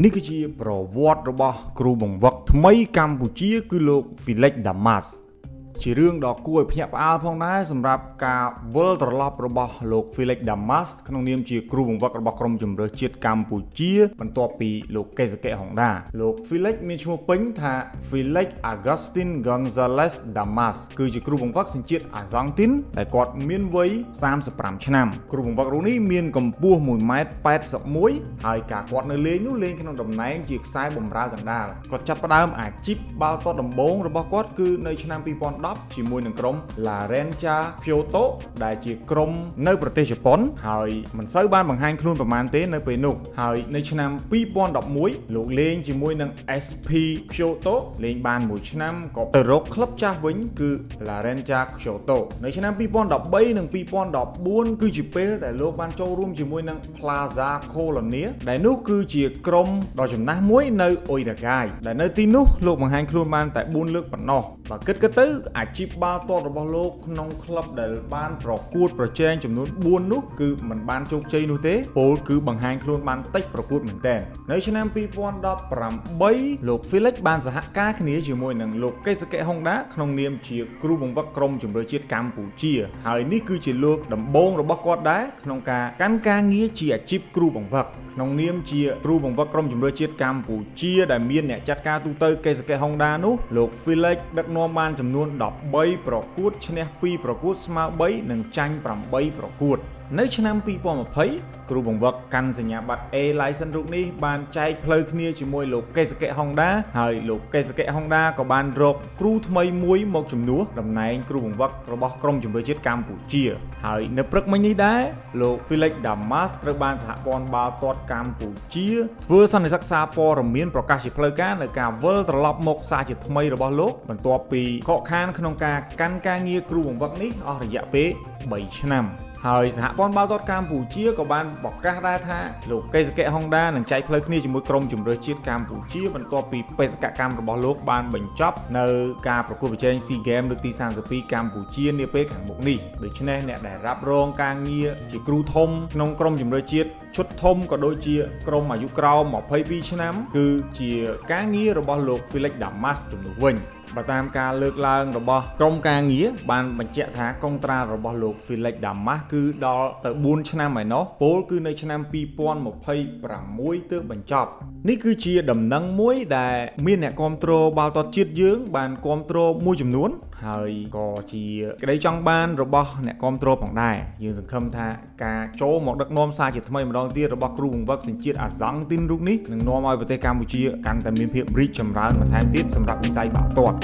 នេះគឺជាប្រវត្តិរបស់គ្រូបង្វឹកថ្មីកម្ពុជាគឺលោក Felix Damas ជារឿងដ៏គួរឲ្យភ្ញាក់ផ្អើលផងដែរសម្រាប់ការវិលត្រឡប់របស់លោក Felix Damas ក្នុងនាមជាគ្រូបង្វឹករបស់ក្រុមជម្រើសជាតិកម្ពុជាបន្ទាប់ពីលោក Keisuke Honda លោក Felix មានឈ្មោះពេញថា Felix Agustin Gonzalez Damas គឺជាគ្រូបង្វឹកសញ្ជាតិអាសង់ទីនដែលគាត់មានវ័យ35ឆ្នាំគ្រូបង្វឹករូបនេះមានកម្ពស់1ម៉ែត្រ81ហើយការគាត់នៅលេងនោះលេងក្នុងតំណែងជាខ្សែបម្រើកណ្ដាលគាត់ចាប់ផ្ដើមអាជីពបាល់ទាត់ដំបូងរបស់គាត់គឺនៅឆ្នាំ2010 2010ជាមួយនឹងក្រុម La Rencha Kyoto ដែលជាក្រុមនៅប្រទេសជប៉ុន ហើយមិនសូវបានបង្ហាញខ្លួនប្រមាណទេនៅពេលនោះហើយនៅឆ្នាំ2011លោកលេងជាមួយនឹង SP Kyoto លេងបានមួយឆ្នាំក៏ទៅរកក្លឹបចាស់វិញគឺ La Rencha Kyoto នៅឆ្នាំ2013និង2014គឺជាពេលដែលលោកបានចូលរួមជាមួយនឹង Plaza Colonia ដែលនោះគឺជាក្រុមដ៏ចំណាស់មួយនៅ Oitagai ដែលនៅទីនោះលោកបង្ហាញខ្លួនបានតែ4លើកប៉ុណ្ណោះបើគិតទៅអាជីពបាល់ទាត់របស់លោកក្នុងក្លឹបដែលបានប្រកួតប្រជែងចំនួន4នោះគឺมันបានជោគជ័យនោះទេពលគឺបង្ហាញខ្លួនបានតិចប្រកួតមែនទែននៅឆ្នាំ2018លោក Felix បានសហការគ្នាជាមួយនឹងលោក Keisuke Honda ក្នុងនាមជាគ្រូបង្វឹកក្រុមជម្រើសជាតិកម្ពុជាហើយនេះគឺជាលើកដំបូងរបស់គាត់ដែរក្នុងការកាន់ការងារជាអាជីពគ្រូបង្វឹកក្នុងនាមជាគ្រូបង្វឹកក្រុមជម្រើសជាតិកម្ពុជាដែលមានអ្នកចាត់ការទូទៅ Keisuke Honda នោះលោក Felix ដឹកនាំបានចំនួន13ប្រកួតឈ្នះ2ប្រកួតស្មើ3និងចាញ់8ប្រកួត នៅឆ្នាំ2020គ្រូបង្វឹកកាន់សញ្ញាបត្រ A license រូបនេះបានចែកផ្លូវគ្នាជាមួយលោក Keisuke Honda ហើយលោក Keisuke Honda ក៏បានរកគ្រូថ្មីមួយមកជំនួសតំណែងគ្រូបង្វឹករបស់ក្រុមជម្រើសជាតិកម្ពុជា ហើយនៅព្រឹកមិញនេះដែរលោក Felix Damas ត្រូវបានសហព័ន្ធបាល់ទាត់កម្ពុជាធ្វើសន្និសីទសារព័ត៌មានប្រកាសជាផ្លូវការនៅការវិលត្រឡប់មកសារជាថ្មីរបស់លោកបន្ទាប់ពីខកខានក្នុងការកាន់ការងារគ្រូបង្វឹកនេះអស់រយៈពេល3ឆ្នាំហើយសហព័ន្ធបាល់ទាត់កម្ពុជាក៏បានប្រកាសដែរថាលោកកេសកៈហុងដានឹងចែកផ្លូវគ្នាជាមួយក្រុមជម្រើសជាតិកម្ពុជាបន្ទាប់ពីបេសកកម្មរបស់លោកបានបញ្ចប់នៅការប្រកួតប្រជែង SEA Games លើកទី32កម្ពុជានាពេលខាងមុខនេះដូច្នេះអ្នកដែលរ៉ាប់រងការងារជាគ្រូធំក្នុងក្រុមជម្រើសជាតិឈុតធំក៏ដូចជាក្រុមអាយុក្រោម22ឆ្នាំ គឺជាការងាររបស់លោក Felix Damas ជំនួសវិញ បើតាមការលើកឡើងរបស់ក្រុមការងារបានបញ្ជាក់ថាកុងត្រារបស់លោក Felix Damas គឺដល់ទៅ4ឆ្នាំឯណោះពលគឺនៅឆ្នាំ2026ទើបបញ្ចប់នេះគឺជាដំណឹងមួយដែលមានអ្នកគ្រប់គ្រងបាល់ទាត់ជាតិយើងបានគ្រប់គ្រងមួយចំនួន ហើយក៏ជាក្តីចង់បានរបស់អ្នកគ្រប់គ្រងផងដែរយើងសង្ឃឹមថាការចូលមកដឹកនាំសារជាថ្មីម្ដងទៀតរបស់គ្រូបង្វឹកសញ្ជាតិអាសង់ទីនរូបនេះនឹងនាំឲ្យប្រទេសកម្ពុជាកាន់តែមានភាពរីកចម្រើនបន្ថែមទៀតសម្រាប់វិស័យបាល់ទាត់